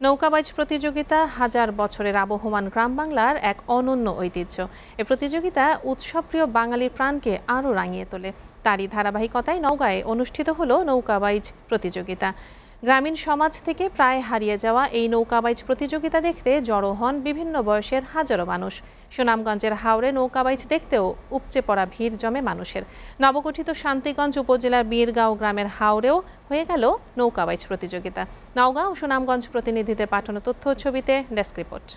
নৌকাবাজ প্রতিযোগিতা হাজার বছরের আবহমান গ্রাম বাংলার এক অনন্য ঐতিহ্য। এ প্রতিযোগিতা উৎসবপ্রিয় বাঙালির প্রাণকে আরও রাঙিয়ে তোলে। তারই ধারাবাহিকতায় নৌকায় অনুষ্ঠিত হলো নৌকাবাইজ প্রতিযোগিতা। গ্রামীণ সমাজ থেকে প্রায় হারিয়ে যাওয়া এই নৌকাবাইজ প্রতিযোগিতা দেখতে জড়ো হন বিভিন্ন বয়সের হাজারো মানুষ। সুনামগঞ্জের হাওড়ে নৌকাবাইজ দেখতেও উপচে পড়া ভিড় জমে মানুষের। নবগঠিত শান্তিগঞ্জ উপজেলার বীরগাঁও গ্রামের হাওড়েও হয়ে গেল নৌকাবাইজ প্রতিযোগিতা। নওগাঁ ও সুনামগঞ্জ প্রতিনিধিদের পাঠানো তথ্য ছবিতে ডেস্ক রিপোর্ট।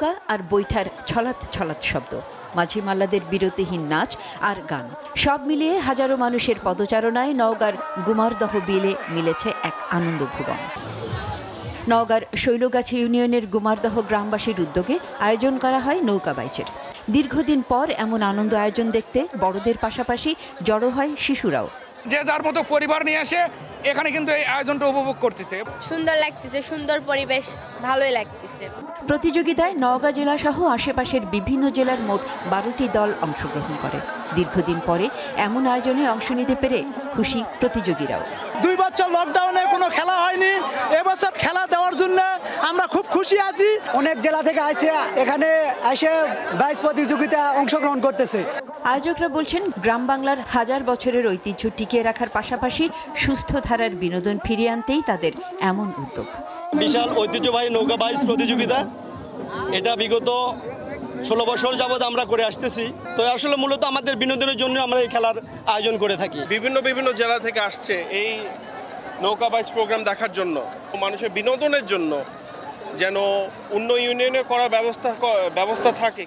নৌকা আর বৈঠার ছলাৎ ছলাৎ শব্দ। মাঝি মাল্লাদের বিরতিহীন নাচ আর গান। সব মিলিয়ে হাজারো মানুষের পদচারণায় নওগাঁর গুমারদহ বিলে মিলেছে এক আনন্দ ভুবন নওগাঁর শৈলগাছি ইউনিয়নের গুমারদহ গ্রামবাসীর উদ্যোগে আয়োজন করা হয় নৌকা বাইচের। দীর্ঘদিন পর এমন আনন্দ আয়োজন দেখতে বড়দের পাশাপাশি জড়ো হয় শিশুরাও। যে যার মতো পরিবার নিয়ে আসে এখানে কিন্তু এই আয়োজনটা উপভোগ করতেছে। সুন্দর লাগতেছে সুন্দর পরিবেশ ভালোই লাগতেছে। প্রতিযোগিতায় নওগাঁ জেলা সহ আশেপাশের বিভিন্ন জেলার মোট বারোটি দল অংশগ্রহণ করে। দীর্ঘদিন পরে এমন আয়োজনে অংশ নিতে পেরে খুশি প্রতিযোগীরাও। দুই বছর লকডাউনে কোনো খেলা হয়নি। এবছর খেলা দেওয়ার জন্য আমরা খুব খুশি আছি। অনেক জেলা থেকে আসে এখানে এসে বাইশ প্রতিযোগিতা অংশগ্রহণ করতেছে। আয়োজকরা বলছেন গ্রাম বাংলার হাজার বছরের ঐতিহ্য টিকিয়ে রাখার পাশাপাশি সুস্থ ধারার বিনোদন ফিরিয়ে আনতেই তাদের এমন উদ্যোগ। বিশাল ঐতিহ্যবাহী নৌকা বাইস প্রতিযোগিতা। এটা বিগত ষোলো বছর যাবৎ আমরা করে আসতেছি। তো আসলে মূলত আমাদের বিনোদনের জন্য আমরা এই খেলার আয়োজন করে থাকি। বিভিন্ন বিভিন্ন জেলা থেকে আসছে এই নৌকা বাইচ প্রোগ্রাম দেখার জন্য। মানুষের বিনোদনের জন্য যেন অন্য ইউনিয়নে করা ব্যবস্থা ব্যবস্থা থাকে।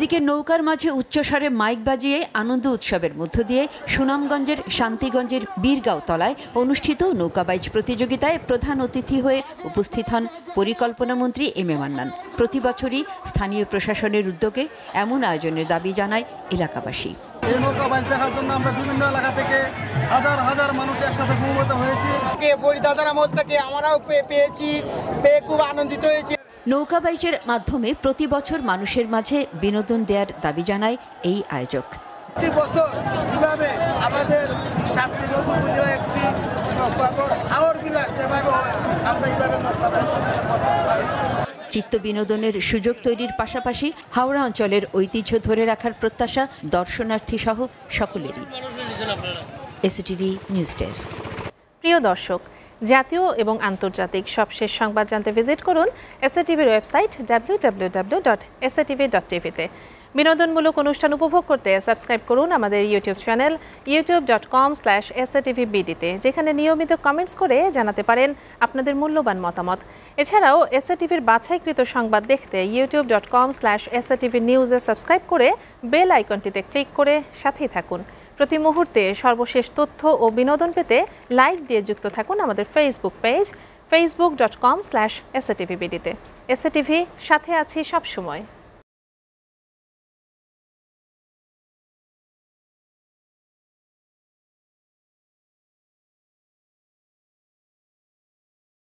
এদিকে নৌকার মাঝে উচ্চস্বরে মাইক বাজিয়ে আনন্দ উৎসবের মধ্য দিয়ে সুনামগঞ্জের শান্তিগঞ্জের বীরগাঁও তলায় অনুষ্ঠিত নৌকাবাইজ প্রতিযোগিতায় প্রধান অতিথি হয়ে উপস্থিত হন পরিকল্পনা মন্ত্রী এম এ মান্নান। প্রতি বছরই স্থানীয় প্রশাসনের উদ্যোগে এমন আয়োজনের দাবি জানায় এলাকাবাসী। এই নৌকা বাইচ দেখার জন্য আমরা বিভিন্ন এলাকা থেকে হাজার হাজার মানুষ একসাথে সমবেত হয়েছি। ফরিদাদার আমল থেকে আমরাও পেয়েছি পেয়ে খুব আনন্দিত হয়েছি। নৌকা বাইচের মাধ্যমে প্রতি বছর মানুষের মাঝে বিনোদন দেওয়ার দাবি জানায় এই আয়োজক। প্রতি বছর কীভাবে আমাদের শান্তিগঞ্জ উপজেলা একটি নৌকাতর আওয়ার বিলাস যেভাবে হয় আমরা এইভাবে নৌকাতর করতে চাই। চিত্ত বিনোদনের সুযোগ তৈরির পাশাপাশি হাওড়া অঞ্চলের ঐতিহ্য ধরে রাখার প্রত্যাশা দর্শনার্থী সহ সকলেরই। ACTV news desk. প্রিয় দর্শক জাতীয় এবং আন্তর্জাতিক সবশেষ সংবাদ জানতে ভিজিট করুন এসএটিভির website W W W dot SATV dot টিভিতে বিনোদনমূলক অনুষ্ঠান উপভোগ করতে সাবস্ক্রাইব করুন আমাদের YouTube channel YouTube dot com slash SATV বিডিতে যেখানে নিয়মিত কমেন্টস করে জানাতে পারেন আপনাদের মূল্যবান মতামত। এছাড়াও এসএটিভির বাছাইকৃত সংবাদ দেখতে YouTube dot com slash SATV নিউজে সাবস্ক্রাইব করে বেল আইকনটিতে ক্লিক করে সাথেই থাকুন। প্রতি মুহূর্তে সর্বশেষ তথ্য ও বিনোদন পেতে লাইক দিয়ে যুক্ত থাকুন আমাদের Facebook page Facebook dot com slash SATV বিডিতে SATV সাথে আছি সবসময়।